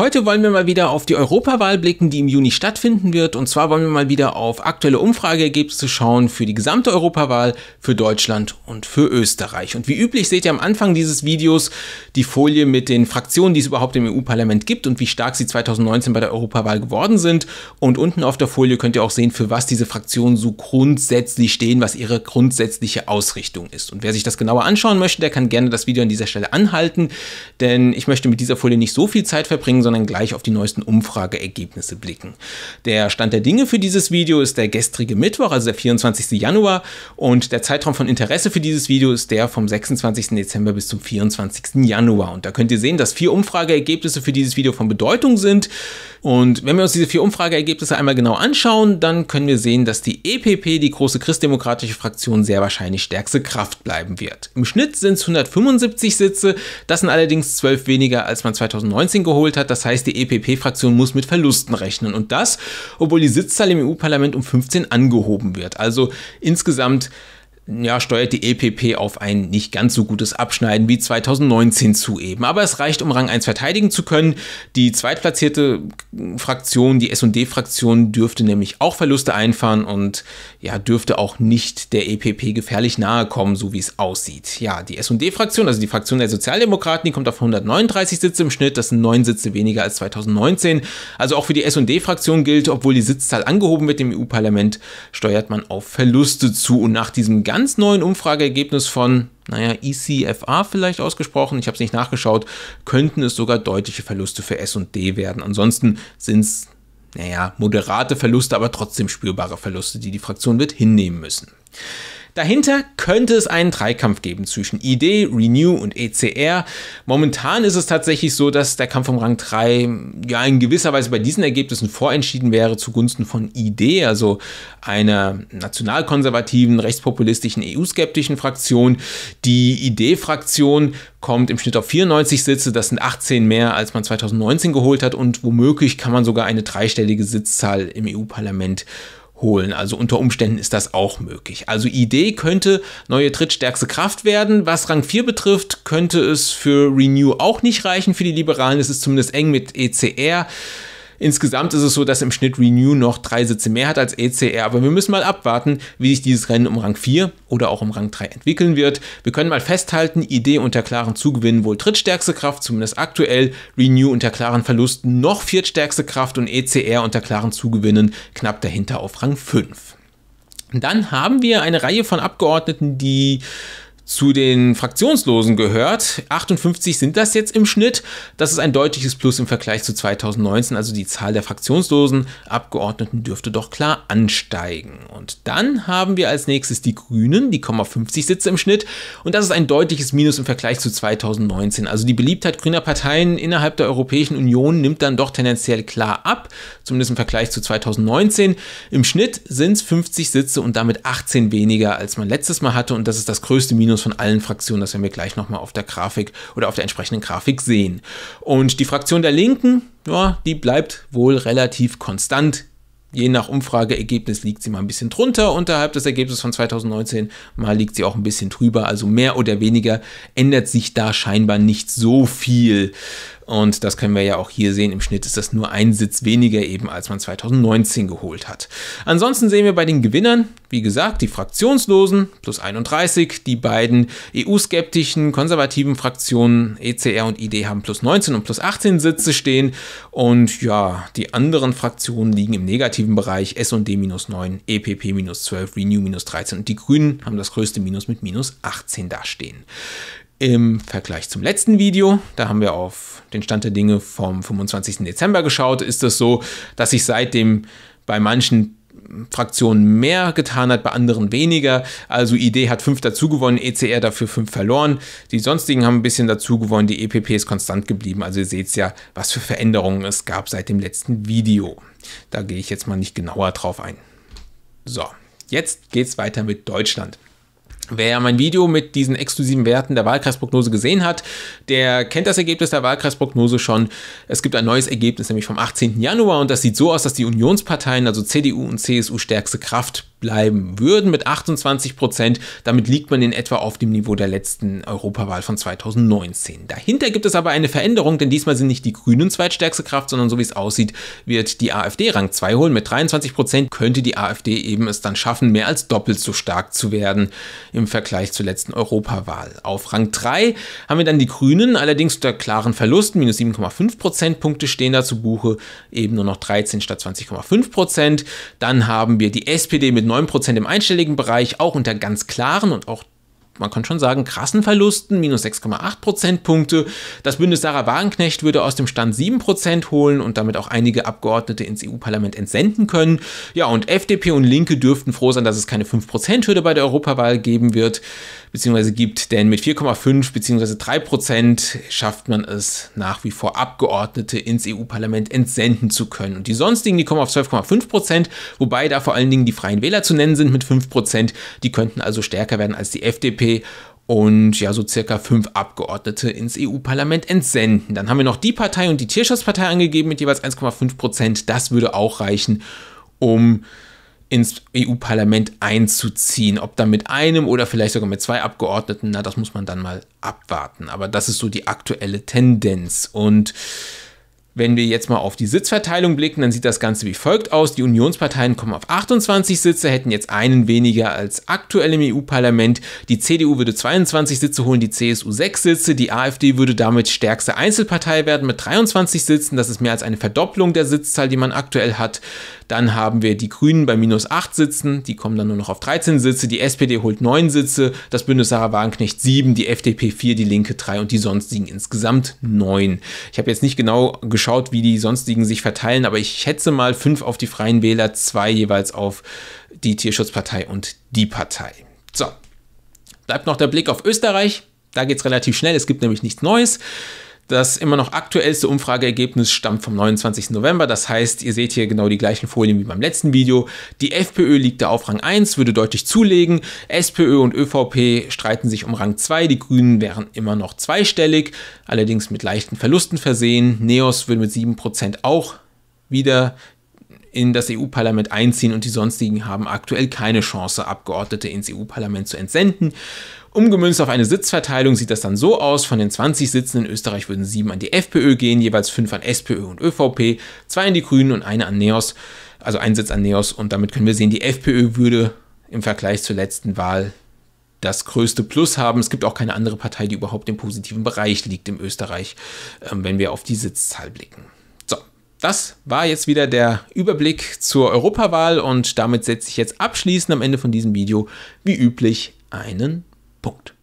Heute wollen wir mal wieder auf die Europawahl blicken, die im Juni stattfinden wird. Und zwar wollen wir mal wieder auf aktuelle Umfrageergebnisse schauen für die gesamte Europawahl, für Deutschland und für Österreich. Und wie üblich seht ihr am Anfang dieses Videos die Folie mit den Fraktionen, die es überhaupt im EU-Parlament gibt und wie stark sie 2019 bei der Europawahl geworden sind. Und unten auf der Folie könnt ihr auch sehen, für was diese Fraktionen so grundsätzlich stehen, was ihre grundsätzliche Ausrichtung ist. Und wer sich das genauer anschauen möchte, der kann gerne das Video an dieser Stelle anhalten, denn ich möchte mit dieser Folie nicht so viel Zeit verbringen, bringen, sondern gleich auf die neuesten Umfrageergebnisse blicken. Der Stand der Dinge für dieses Video ist der gestrige Mittwoch, also der 24. Januar und der Zeitraum von Interesse für dieses Video ist der vom 26. Dezember bis zum 24. Januar. Und da könnt ihr sehen, dass vier Umfrageergebnisse für dieses Video von Bedeutung sind. Und wenn wir uns diese vier Umfrageergebnisse einmal genau anschauen, dann können wir sehen, dass die EPP, die große christdemokratische Fraktion, sehr wahrscheinlich stärkste Kraft bleiben wird. Im Schnitt sind es 175 Sitze, das sind allerdings zwölf weniger, als man 2019 geholt hat. Das heißt, die EPP-Fraktion muss mit Verlusten rechnen. Und das, obwohl die Sitzzahl im EU-Parlament um 15 angehoben wird. Also insgesamt ja, steuert die EPP auf ein nicht ganz so gutes Abschneiden wie 2019 zu eben. Aber es reicht, um Rang 1 verteidigen zu können. Die zweitplatzierte Fraktion, die SD-Fraktion, dürfte nämlich auch Verluste einfahren und ja, dürfte auch nicht der EPP gefährlich nahe kommen, so wie es aussieht. Ja, die SD-Fraktion, also die Fraktion der Sozialdemokraten, die kommt auf 139 Sitze im Schnitt. Das sind neun Sitze weniger als 2019. Also auch für die SD-Fraktion gilt, obwohl die Sitzzahl angehoben wird im EU-Parlament, steuert man auf Verluste zu. Und nach diesem ganz neuen Umfrageergebnis von, naja, ECFA vielleicht ausgesprochen, ich habe es nicht nachgeschaut, könnten es sogar deutliche Verluste für SD werden. Ansonsten sind es, naja, moderate Verluste, aber trotzdem spürbare Verluste, die die Fraktion wird hinnehmen müssen. Dahinter könnte es einen Dreikampf geben zwischen ID, Renew und ECR. Momentan ist es tatsächlich so, dass der Kampf um Rang 3 ja in gewisser Weise bei diesen Ergebnissen vorentschieden wäre zugunsten von ID, also einer nationalkonservativen, rechtspopulistischen, EU-skeptischen Fraktion. Die ID-Fraktion kommt im Schnitt auf 94 Sitze, das sind 18 mehr, als man 2019 geholt hat und womöglich kann man sogar eine dreistellige Sitzzahl im EU-Parlament holen. Also unter Umständen ist das auch möglich. Also Idee könnte neue drittstärkste Kraft werden. Was Rang 4 betrifft, könnte es für Renew auch nicht reichen. Für die Liberalen ist es zumindest eng mit ECR. Insgesamt ist es so, dass im Schnitt Renew noch drei Sitze mehr hat als ECR, aber wir müssen mal abwarten, wie sich dieses Rennen um Rang 4 oder auch um Rang 3 entwickeln wird. Wir können mal festhalten, Idee unter klaren Zugewinnen wohl drittstärkste Kraft, zumindest aktuell, Renew unter klaren Verlusten noch viertstärkste Kraft und ECR unter klaren Zugewinnen knapp dahinter auf Rang 5. Dann haben wir eine Reihe von Abgeordneten, die zu den Fraktionslosen gehört. 58 sind das jetzt im Schnitt. Das ist ein deutliches Plus im Vergleich zu 2019. Also die Zahl der fraktionslosen Abgeordneten dürfte doch klar ansteigen. Und dann haben wir als nächstes die Grünen, die kommen auf 50 Sitze im Schnitt. Und das ist ein deutliches Minus im Vergleich zu 2019. Also die Beliebtheit grüner Parteien innerhalb der Europäischen Union nimmt dann doch tendenziell klar ab, zumindest im Vergleich zu 2019. Im Schnitt sind es 50 Sitze und damit 18 weniger, als man letztes Mal hatte. Und das ist das größte Minus Minus von allen Fraktionen. Das werden wir gleich nochmal auf der Grafik oder auf der entsprechenden Grafik sehen. Und die Fraktion der Linken, ja, die bleibt wohl relativ konstant. Je nach Umfrageergebnis liegt sie mal ein bisschen drunter unterhalb des Ergebnisses von 2019, mal liegt sie auch ein bisschen drüber. Also mehr oder weniger ändert sich da scheinbar nicht so viel. Und das können wir ja auch hier sehen. Im Schnitt ist das nur ein Sitz weniger eben, als man 2019 geholt hat. Ansonsten sehen wir bei den Gewinnern, wie gesagt, die Fraktionslosen plus 31, die beiden EU-skeptischen, konservativen Fraktionen ECR und ID haben plus 19 und plus 18 Sitze stehen. Und ja, die anderen Fraktionen liegen im negativen Bereich. SD minus 9, EPP minus 12, Renew minus 13 und die Grünen haben das größte Minus mit minus 18 dastehen. Im Vergleich zum letzten Video, da haben wir auf den Stand der Dinge vom 25. Dezember geschaut, ist es so, dass sich seitdem bei manchen Fraktionen mehr getan hat, bei anderen weniger. Also ID hat fünf dazu gewonnen, ECR dafür fünf verloren. Die sonstigen haben ein bisschen dazu gewonnen, die EPP ist konstant geblieben. Also ihr seht ja, was für Veränderungen es gab seit dem letzten Video. Da gehe ich jetzt mal nicht genauer drauf ein. So, jetzt geht es weiter mit Deutschland. Wer mein Video mit diesen exklusiven Werten der Wahlkreisprognose gesehen hat, der kennt das Ergebnis der Wahlkreisprognose schon. Es gibt ein neues Ergebnis, nämlich vom 18. Januar, und das sieht so aus, dass die Unionsparteien, also CDU und CSU, stärkste Kraft bleiben würden mit 28 Prozent. Damit liegt man in etwa auf dem Niveau der letzten Europawahl von 2019. Dahinter gibt es aber eine Veränderung, denn diesmal sind nicht die Grünen zweitstärkste Kraft, sondern so wie es aussieht, wird die AfD Rang 2 holen. Mit 23 Prozent könnte die AfD eben es dann schaffen, mehr als doppelt so stark zu werden im Vergleich zur letzten Europawahl. Auf Rang 3 haben wir dann die Grünen, allerdings unter klaren Verlusten, minus 7,5 Prozentpunkte stehen da zu Buche, eben nur noch 13 statt 20,5 Prozent. Dann haben wir die SPD mit 9% im einstelligen Bereich, auch unter ganz klaren und auch man kann schon sagen, krassen Verlusten, minus 6,8 Prozentpunkte. Das Bündnis Sarah Wagenknecht würde aus dem Stand 7 Prozent holen und damit auch einige Abgeordnete ins EU-Parlament entsenden können. Ja, und FDP und Linke dürften froh sein, dass es keine 5%-Hürde bei der Europawahl geben wird, beziehungsweise gibt, denn mit 4,5 beziehungsweise 3 Prozent schafft man es nach wie vor Abgeordnete ins EU-Parlament entsenden zu können. Und die sonstigen, die kommen auf 12,5 Prozent, wobei da vor allen Dingen die Freien Wähler zu nennen sind mit 5 Prozent. Die könnten also stärker werden als die FDP und ja, so circa fünf Abgeordnete ins EU-Parlament entsenden. Dann haben wir noch die Partei und die Tierschutzpartei angegeben mit jeweils 1,5 Prozent. Das würde auch reichen, um ins EU-Parlament einzuziehen. Ob dann mit einem oder vielleicht sogar mit zwei Abgeordneten, na, das muss man dann mal abwarten. Aber das ist so die aktuelle Tendenz. Und wenn wir jetzt mal auf die Sitzverteilung blicken, dann sieht das Ganze wie folgt aus. Die Unionsparteien kommen auf 28 Sitze, hätten jetzt einen weniger als aktuell im EU-Parlament. Die CDU würde 22 Sitze holen, die CSU 6 Sitze. Die AfD würde damit stärkste Einzelpartei werden mit 23 Sitzen. Das ist mehr als eine Verdopplung der Sitzzahl, die man aktuell hat. Dann haben wir die Grünen bei minus 8 Sitzen, die kommen dann nur noch auf 13 Sitze. Die SPD holt 9 Sitze, das Bündnis Sarah Wagenknecht 7, die FDP 4, die Linke 3 und die sonstigen insgesamt 9. Ich habe jetzt nicht genau geschaut, wie die sonstigen sich verteilen, aber ich schätze mal 5 auf die Freien Wähler, 2 jeweils auf die Tierschutzpartei und die Partei. So, bleibt noch der Blick auf Österreich. Da geht es relativ schnell, es gibt nämlich nichts Neues. Das immer noch aktuellste Umfrageergebnis stammt vom 29. November. Das heißt, ihr seht hier genau die gleichen Folien wie beim letzten Video. Die FPÖ liegt da auf Rang 1, würde deutlich zulegen. SPÖ und ÖVP streiten sich um Rang 2. Die Grünen wären immer noch zweistellig, allerdings mit leichten Verlusten versehen. NEOS würde mit 7% auch wieder in das EU-Parlament einziehen und die sonstigen haben aktuell keine Chance, Abgeordnete ins EU-Parlament zu entsenden. Umgemünzt auf eine Sitzverteilung sieht das dann so aus. Von den 20 Sitzen in Österreich würden 7 an die FPÖ gehen, jeweils 5 an SPÖ und ÖVP, 2 an die Grünen und eine an NEOS, also ein Sitz an NEOS. Und damit können wir sehen, die FPÖ würde im Vergleich zur letzten Wahl das größte Plus haben. Es gibt auch keine andere Partei, die überhaupt im positiven Bereich liegt in Österreich, ähm, wenn wir auf die Sitzzahl blicken. So, das war jetzt wieder der Überblick zur Europawahl und damit setze ich jetzt abschließend am Ende von diesem Video wie üblich einen Punkt.